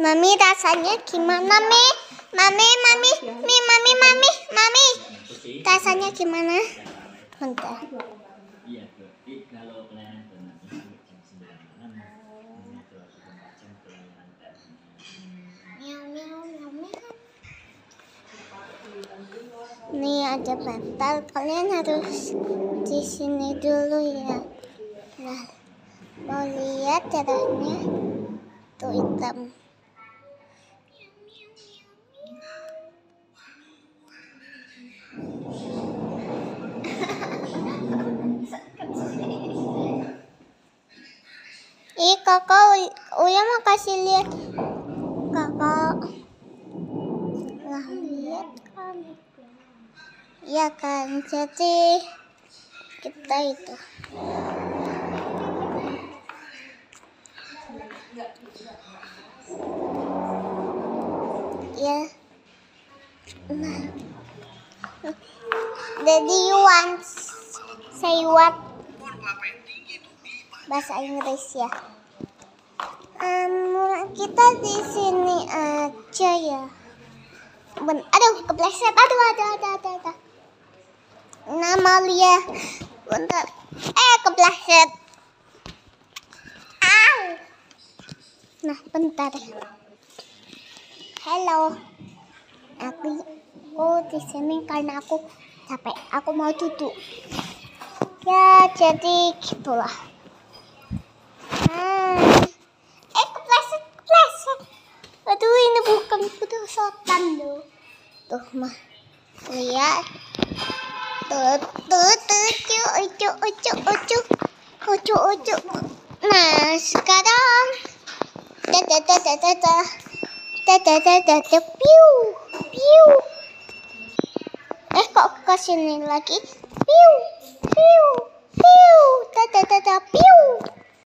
Mami rasanya gimana Mi? Mami, mami, mi, mami, mami, mami. Rasanya gimana? Bentar. Iya, kalau pelayanan benar jam 9 malam mengatur 24 jam pelayanan teknis. Miau, miau, miau, miau. Nih ada bantal, kalian harus di sini dulu ya. Nah, mau lihat darahnya tuh hitam. Ih kakak, Uy- Uya mau kasih lihat kakak. Nah lihat kan. Iya kan, jadi kita itu. Ya. Nah. Daddy you want say what? Bahasa Inggris ya. Em, kita di sini aja ya. Ben, aduh, kepleset. Aduh, aduh, aduh, aduh, aduh. Nama Lia. Bentar. Eh, kepleset. Au. Nah, bentar. Halo. Aku aku di sini karena aku capek. Aku mau duduk. Ya, jadi gitulah. Hmm. Eh, kepleset, kepleset. Aduh, ini bukan pedesotan loh. Tuh, mah. Lihat. Tuh, tuh, tuh, cu, ucu, ucu, ucu. Ucu, ucu. Nah, sekarang. Da, da, da, da, da, da. Da, da, da, da, da. Piu, piu. Eh, kok ke sini lagi? Piu, piu.